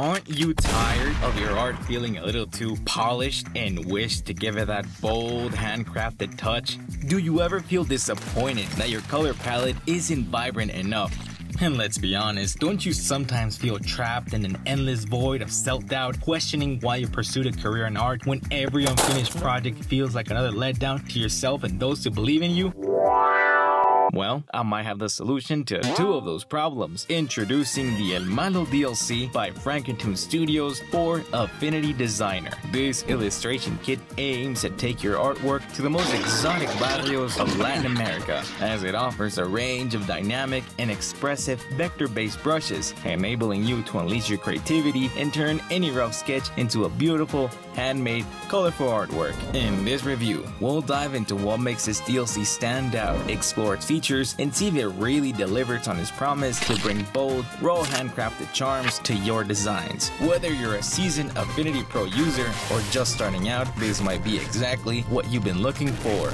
Aren't you tired of your art feeling a little too polished and wish to give it that bold, handcrafted touch? Do you ever feel disappointed that your color palette isn't vibrant enough? And let's be honest, don't you sometimes feel trapped in an endless void of self-doubt, questioning why you pursued a career in art when every unfinished project feels like another letdown to yourself and those who believe in you? Well, I might have the solution to two of those problems. Introducing the El Malo DLC by Frankentoon Studios for Affinity Designer. This illustration kit aims to take your artwork to the most exotic barrios of Latin America, as it offers a range of dynamic and expressive vector-based brushes, enabling you to unleash your creativity and turn any rough sketch into a beautiful, handmade, colorful artwork. In this review, we'll dive into what makes this DLC stand out, explore its features, and see if it really delivers on its promise to bring bold, raw handcrafted charms to your designs. Whether you're a seasoned Affinity Pro user or just starting out, this might be exactly what you've been looking for.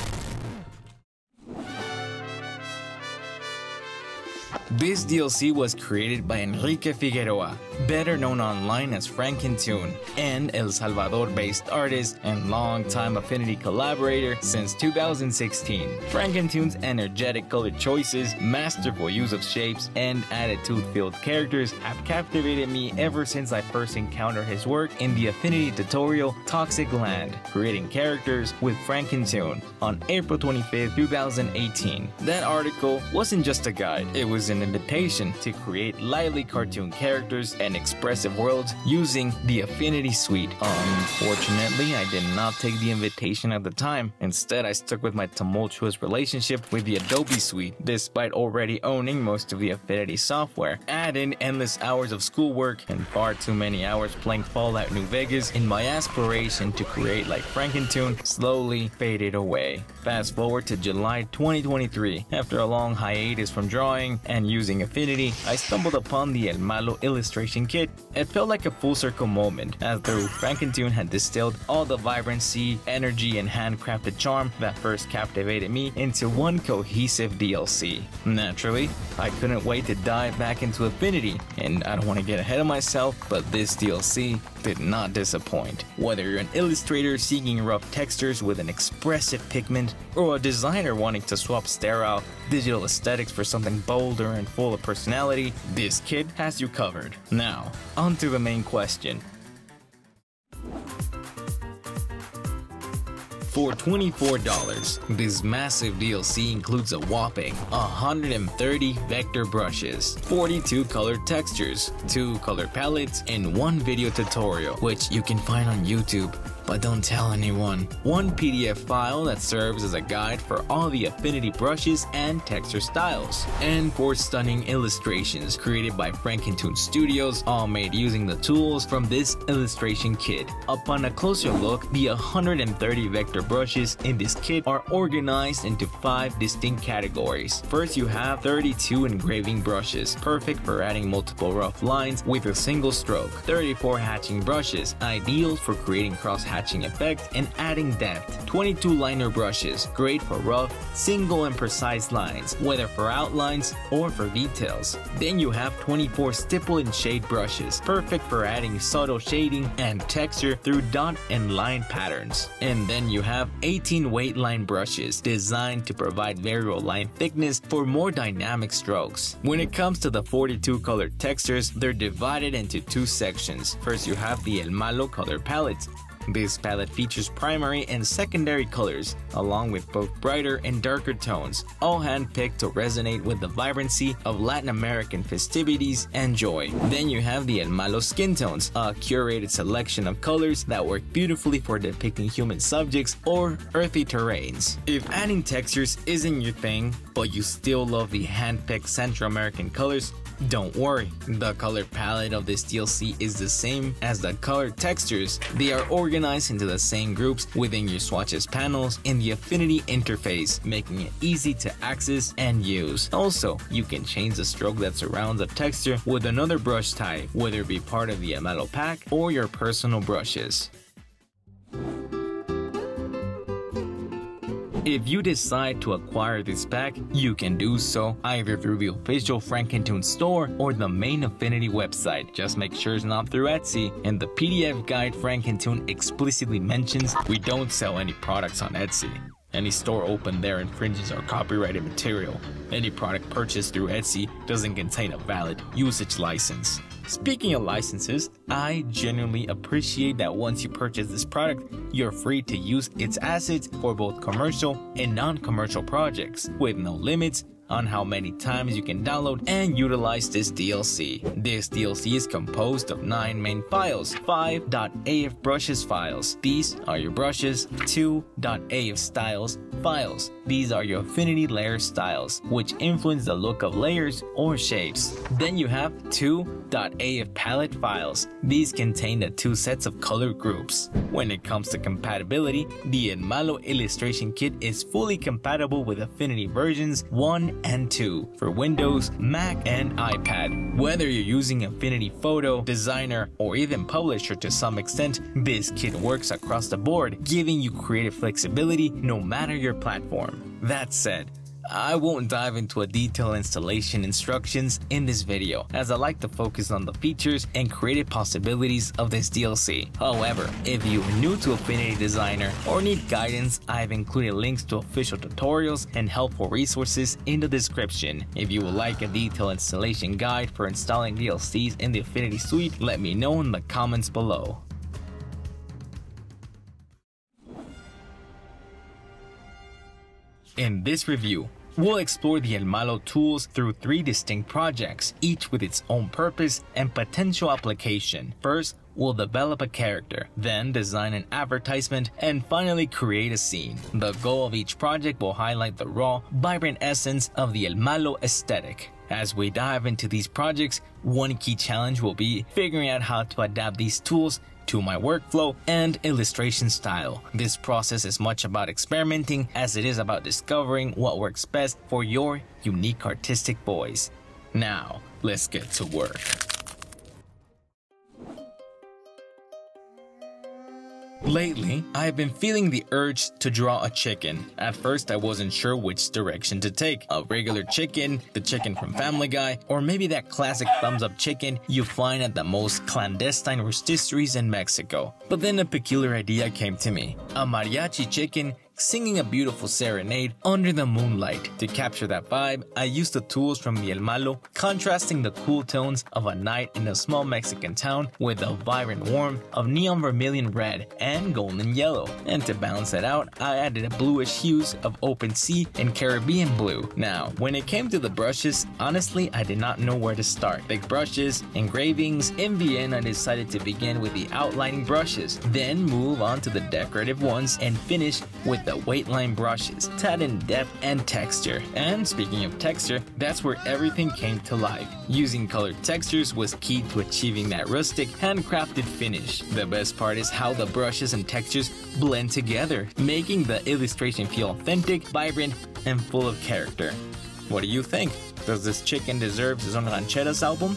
This DLC was created by Enrique Figueroa, better known online as Frankentoon, and El Salvador-based artist and longtime Affinity collaborator since 2016. Frankentoon's energetic color choices, masterful use of shapes, and attitude-filled characters have captivated me ever since I first encountered his work in the Affinity tutorial Toxic Land, creating characters with Frankentoon on April 25, 2018. That article wasn't just a guide, it was an invitation to create lively cartoon characters and expressive worlds using the Affinity Suite. Unfortunately, I did not take the invitation at the time. Instead, I stuck with my tumultuous relationship with the Adobe Suite, despite already owning most of the Affinity software. Add in endless hours of schoolwork and far too many hours playing Fallout New Vegas, and my aspiration to create like Frankentoon slowly faded away. Fast forward to July 2023. After a long hiatus from drawing and using Affinity, I stumbled upon the El Malo illustration kit. It felt like a full circle moment, as though Frankentoon had distilled all the vibrancy, energy, and handcrafted charm that first captivated me into one cohesive DLC. Naturally, I couldn't wait to dive back into Affinity, and I don't want to get ahead of myself, but this DLC did not disappoint. Whether you're an illustrator seeking rough textures with an expressive pigment, or a designer wanting to swap sterile, digital aesthetics for something bolder and full of personality, this kit has you covered. Now, on to the main question. For $24, this massive DLC includes a whopping 130 vector brushes, 42 colored textures, 2 color palettes, and 1 video tutorial, which you can find on YouTube but don't tell anyone. One PDF file that serves as a guide for all the Affinity brushes and texture styles, and four stunning illustrations created by Frankentoon Studios, all made using the tools from this illustration kit. Upon a closer look, the 130 vector brushes in this kit are organized into five distinct categories. First, you have 32 engraving brushes, perfect for adding multiple rough lines with a single stroke. 34 hatching brushes, ideal for creating cross hatching effect and adding depth. 22 liner brushes, great for rough, single and precise lines, whether for outlines or for details. Then you have 24 stipple and shade brushes, perfect for adding subtle shading and texture through dot and line patterns. And then you have 18 weight line brushes, designed to provide variable line thickness for more dynamic strokes. When it comes to the 42 colored textures, they're divided into two sections. First you have the El Malo color palette, this palette features primary and secondary colors, along with both brighter and darker tones, all handpicked to resonate with the vibrancy of Latin American festivities and joy. Then you have the El Malo skin tones, a curated selection of colors that work beautifully for depicting human subjects or earthy terrains. If adding textures isn't your thing, but you still love the handpicked Central American colors, don't worry, the color palette of this DLC is the same as the color textures. They are organized into the same groups within your swatches panels in the Affinity interface, making it easy to access and use. Also, you can change the stroke that surrounds a texture with another brush type, whether it be part of the Malo pack or your personal brushes. If you decide to acquire this pack, you can do so either through the official Frankentoon store or the main Affinity website. Just make sure it's not through Etsy. and the PDF guide, Frankentoon explicitly mentions we don't sell any products on Etsy. Any store open there infringes our copyrighted material. Any product purchased through Etsy doesn't contain a valid usage license. Speaking of licenses, I genuinely appreciate that once you purchase this product, you're free to use its assets for both commercial and non-commercial projects, with no limits on how many times you can download and utilize this DLC. This DLC is composed of 9 main files, 5.af brushes files. These are your brushes, 2.af styles files. These are your affinity layer styles, which influence the look of layers or shapes. Then you have 2.af palette files. These contain the two sets of color groups. When it comes to compatibility, the El Malo illustration kit is fully compatible with Affinity versions 1 and 2 for Windows, Mac, and iPad. Whether you're using Affinity Photo, Designer, or even Publisher to some extent, this kit works across the board, giving you creative flexibility no matter your platform. That said, I won't dive into a detailed installation instructions in this video, as I like to focus on the features and creative possibilities of this DLC. However, if you're new to Affinity Designer or need guidance, I've included links to official tutorials and helpful resources in the description. If you would like a detailed installation guide for installing DLCs in the Affinity Suite, let me know in the comments below. In this review, we'll explore the El Malo tools through three distinct projects, each with its own purpose and potential application. First, we'll develop a character, then design an advertisement, and finally create a scene. The goal of each project will highlight the raw, vibrant essence of the El Malo aesthetic. As we dive into these projects, one key challenge will be figuring out how to adapt these tools to my workflow and illustration style. This process is much about experimenting as it is about discovering what works best for your unique artistic voice. Now, let's get to work. Lately, I have been feeling the urge to draw a chicken. At first, I wasn't sure which direction to take. A regular chicken, the chicken from Family Guy, or maybe that classic thumbs up chicken you find at the most clandestine rotisseries in Mexico. But then a peculiar idea came to me. A mariachi chicken singing a beautiful serenade under the moonlight. To capture that vibe, I used the tools from El Malo, contrasting the cool tones of a night in a small Mexican town with the vibrant warmth of neon vermilion red and golden yellow. And to balance it out, I added a bluish hues of open sea and Caribbean blue. Now, when it came to the brushes, honestly, I did not know where to start. Big brushes, engravings, in Vienna I decided to begin with the outlining brushes, then move on to the decorative ones and finish with the weight line brushes to add in depth and texture. And speaking of texture, that's where everything came to life. Using colored textures was key to achieving that rustic, handcrafted finish. The best part is how the brushes and textures blend together, making the illustration feel authentic, vibrant, and full of character. What do you think? Does this chicken deserve his own rancheras album?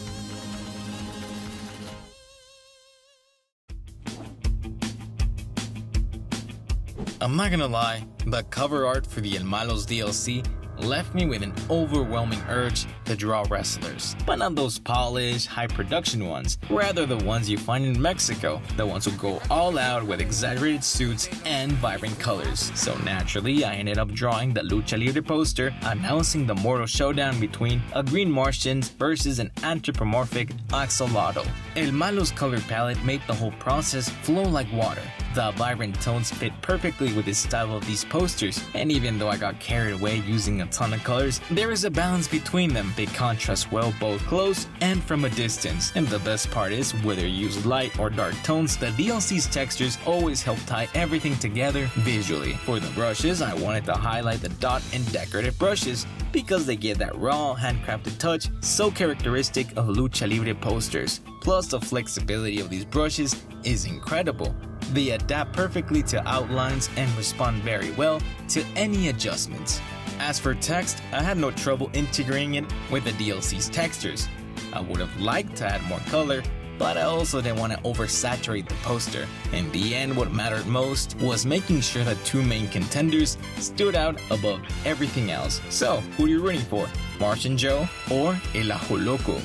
I'm not gonna lie, the cover art for the El Malos DLC left me with an overwhelming urge to draw wrestlers. But not those polished, high production ones, rather the ones you find in Mexico, the ones who go all out with exaggerated suits and vibrant colors. So naturally, I ended up drawing the Lucha Libre poster announcing the mortal showdown between a Green Martian versus an anthropomorphic axolotl. El Malo's color palette made the whole process flow like water. The vibrant tones fit perfectly with the style of these posters, and even though I got carried away using a ton of colors, there is a balance between them. They contrast well both close and from a distance. And the best part is, whether you use light or dark tones, the DLC's textures always help tie everything together visually. For the brushes, I wanted to highlight the dot and decorative brushes because they give that raw, handcrafted touch so characteristic of Lucha Libre posters. Plus, the flexibility of these brushes is incredible. They adapt perfectly to outlines and respond very well to any adjustments. As for text, I had no trouble integrating it with the DLC's textures. I would have liked to add more color, but I also didn't want to oversaturate the poster. In the end, what mattered most was making sure that two main contenders stood out above everything else. So, who are you rooting for? Martian Joe or El Ajo Loco?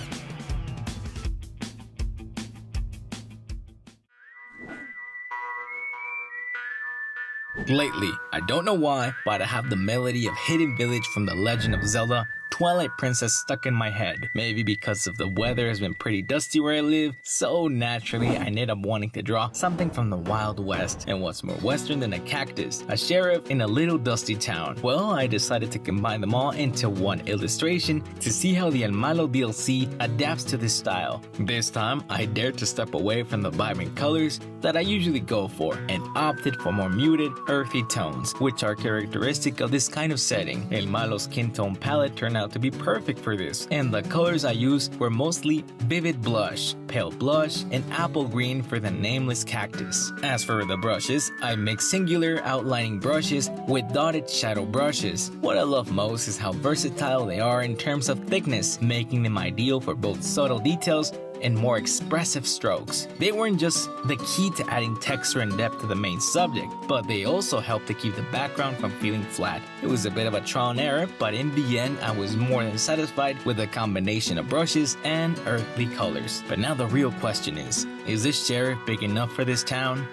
Lately, I don't know why, but I have the melody of Hidden Village from The Legend of Zelda Twilight Princess stuck in my head. Maybe because of the weather has been pretty dusty where I live, so naturally I ended up wanting to draw something from the Wild West. And what's more western than a cactus? A sheriff in a little dusty town. Well, I decided to combine them all into one illustration to see how the El Malo DLC adapts to this style. This time, I dared to step away from the vibrant colors that I usually go for and opted for more muted, earthy tones, which are characteristic of this kind of setting. El Malo's skin tone palette turned out out to be perfect for this, and the colors I used were mostly vivid blush, pale blush, and apple green for the nameless cactus. As for the brushes, I mix singular outlining brushes with dotted shadow brushes. What I love most is how versatile they are in terms of thickness, making them ideal for both subtle details and more expressive strokes. They weren't just the key to adding texture and depth to the main subject, but they also helped to keep the background from feeling flat. It was a bit of a trial and error, but in the end, I was more than satisfied with the combination of brushes and earthly colors. But now the real question is, is this sheriff big enough for this town?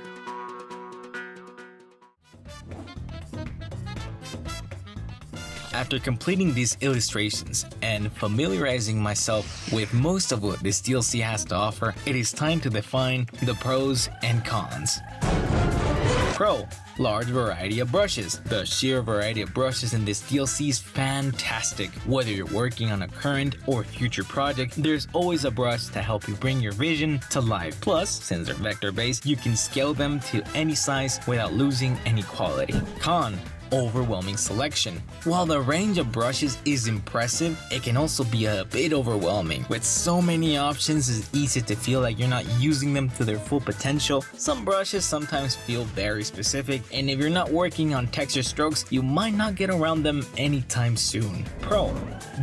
After completing these illustrations and familiarizing myself with most of what this DLC has to offer, it is time to define the pros and cons. Pro large variety of brushes. The sheer variety of brushes in this DLC is fantastic. Whether you're working on a current or future project, there's always a brush to help you bring your vision to life. Plus, since they're vector based, you can scale them to any size without losing any quality. Con overwhelming selection. While the range of brushes is impressive, it can also be a bit overwhelming. With so many options, it's easy to feel like you're not using them to their full potential. Some brushes sometimes feel very specific, and if you're not working on texture strokes, you might not get around them anytime soon. Pro.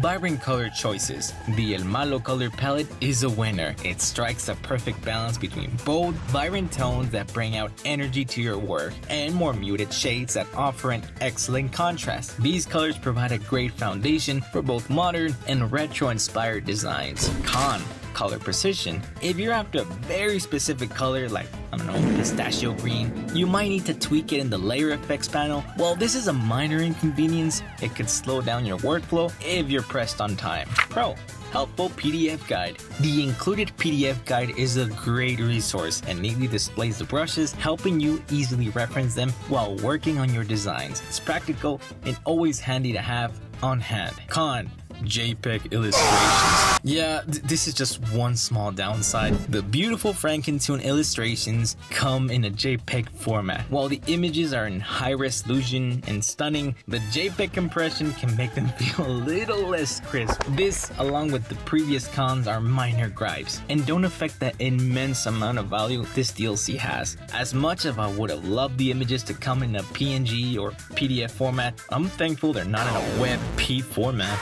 Vibrant color choices. The El Malo color palette is a winner. It strikes a perfect balance between bold, vibrant tones that bring out energy to your work, and more muted shades that offer an excellent contrast. These colors provide a great foundation for both modern and retro-inspired designs. Con color precision. If you're after a very specific color like, I don't know, pistachio green, you might need to tweak it in the layer effects panel. While this is a minor inconvenience, it could slow down your workflow if you're pressed on time. Pro, helpful PDF guide. The included PDF guide is a great resource and neatly displays the brushes, helping you easily reference them while working on your designs. It's practical and always handy to have on hand. Con, JPEG illustrations. Yeah, th this is just one small downside. The beautiful Frankentoon illustrations come in a JPEG format. While the images are in high resolution and stunning, the JPEG compression can make them feel a little less crisp. This, along with the previous cons, are minor gripes and don't affect the immense amount of value this DLC has. As much as I would have loved the images to come in a PNG or PDF format, I'm thankful they're not in a WebP format.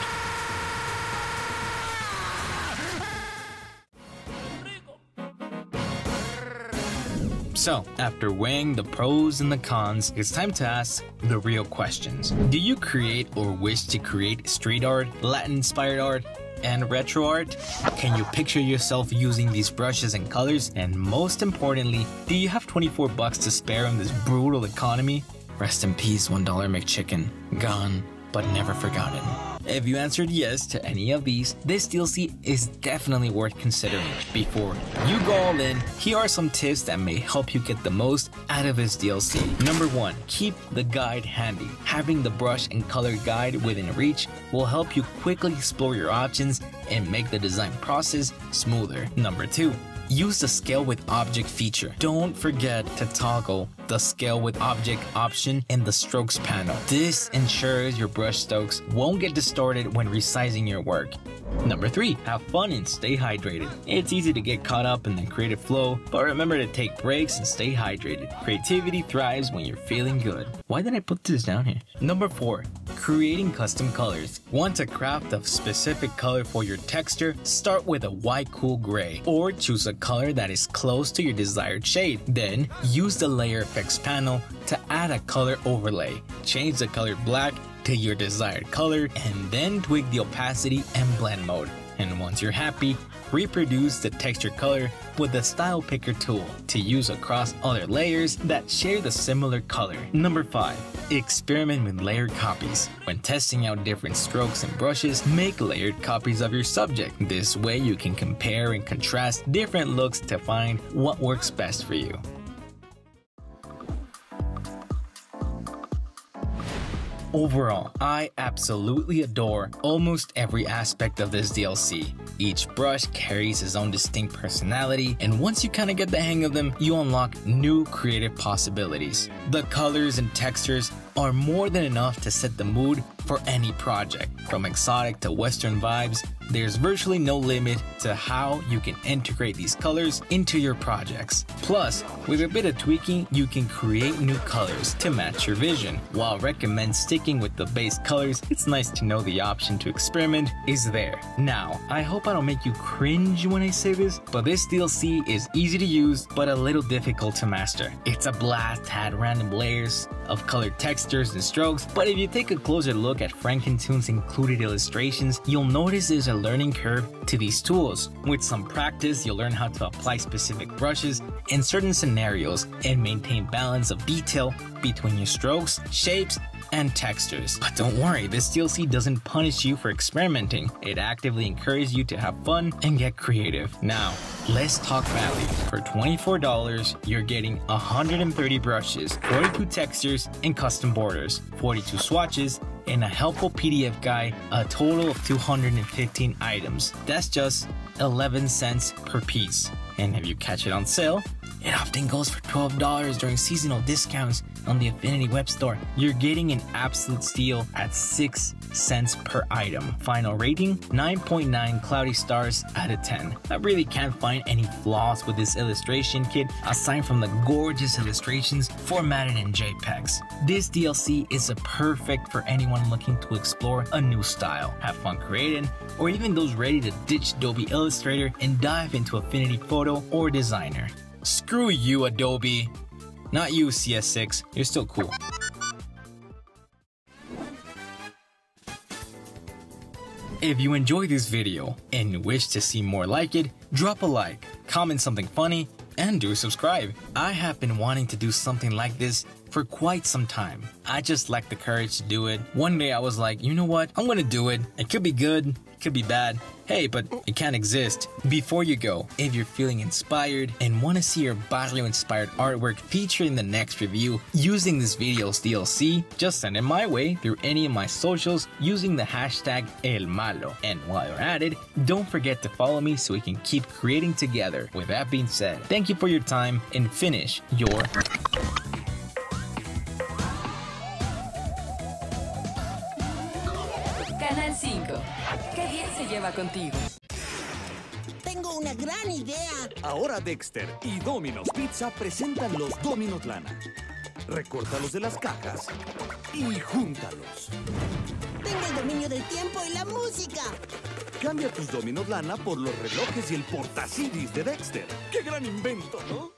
So, after weighing the pros and the cons, it's time to ask the real questions. Do you create or wish to create street art, Latin inspired art, and retro art? Can you picture yourself using these brushes and colors? And most importantly, do you have 24 bucks to spare in this brutal economy? Rest in peace, $1 McChicken. Gone, but never forgotten. If you answered yes to any of these, this DLC is definitely worth considering. Before you go all in, here are some tips that may help you get the most out of this DLC. Number 1. Keep the guide handy. Having the brush and color guide within reach will help you quickly explore your options and make the design process smoother. Number 2. Use the scale with object feature. Don't forget to toggle the scale with object option in the strokes panel. This ensures your brush strokes won't get distorted when resizing your work. Number 3. Have fun and stay hydrated. It's easy to get caught up in the creative flow, but remember to take breaks and stay hydrated. Creativity thrives when you're feeling good. Why did I put this down here? Number 4. Creating custom colors. Want to craft a specific color for your texture? Start with a white cool gray or choose a color that is close to your desired shade. Then use the layer effects panel to add a color overlay. Change the color black to your desired color and then tweak the opacity and blend mode. And once you're happy, reproduce the texture color with the style picker tool to use across other layers that share the similar color. Number 5. Experiment with layered copies. When testing out different strokes and brushes, make layered copies of your subject. This way you can compare and contrast different looks to find what works best for you. Overall, I absolutely adore almost every aspect of this DLC. Each brush carries its own distinct personality, and once you kind of get the hang of them, you unlock new creative possibilities. The colors and textures are more than enough to set the mood for any project. From exotic to western vibes, there's virtually no limit to how you can integrate these colors into your projects. Plus, with a bit of tweaking, you can create new colors to match your vision. While I recommend sticking with the base colors, it's nice to know the option to experiment is there. Now, I hope I don't make you cringe when I say this, but this DLC is easy to use, but a little difficult to master. It's a blast add random layers of colored textures and strokes, but if you take a closer look at Frankentoon's included illustrations, you'll notice there's a learning curve to these tools. With some practice, you'll learn how to apply specific brushes in certain scenarios and maintain balance of detail between your strokes, shapes, and textures. But don't worry, this DLC doesn't punish you for experimenting. It actively encourages you to have fun and get creative. Now, let's talk value. For $24, you're getting 130 brushes, 42 textures, and custom borders, 42 swatches, and a helpful PDF guide, a total of 215 items. That's just 11 cents per piece. And if you catch it on sale, it often goes for $12 during seasonal discounts on the Affinity Web Store. You're getting an absolute steal at 6 cents per item. Final rating 9.9 cloudy stars out of 10. I really can't find any flaws with this illustration kit aside from the gorgeous illustrations formatted in JPEGs. This DLC is a perfect for anyone looking to explore a new style, have fun creating, or even those ready to ditch Adobe Illustrator and dive into Affinity Photo or Designer. Screw you, Adobe. Not you, CS6. You're still cool. If you enjoyed this video and wish to see more like it, drop a like, comment something funny, and do subscribe. I have been wanting to do something like this for quite some time. I just lacked the courage to do it. One day I was like, you know what? I'm gonna do it. It could be good, could be bad. Hey, but it can't exist. Before you go, if you're feeling inspired and want to see your Barrio inspired artwork featured in the next review using this video's DLC, just send it my way through any of my socials using the hashtag ElMalo. And while you're at it, don't forget to follow me so we can keep creating together. With that being said, thank you for your time and finish your lleva contigo. Tengo una gran idea. Ahora Dexter y Domino's Pizza presentan los Domino's Lana. Recórtalos de las cajas y júntalos. Tengo el dominio del tiempo y la música. Cambia tus Domino's Lana por los relojes y el portacidis de Dexter. ¡Qué gran invento, ¿no?